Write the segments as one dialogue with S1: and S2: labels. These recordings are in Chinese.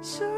S1: So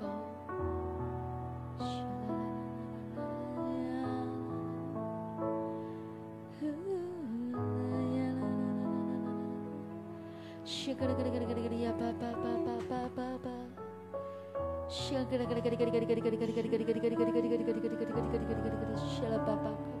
S1: Shalababa.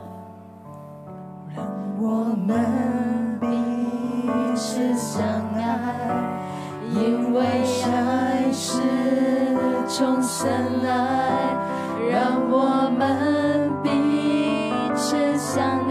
S2: 让我们彼此相爱，因为爱是从神来。让我们彼此相爱，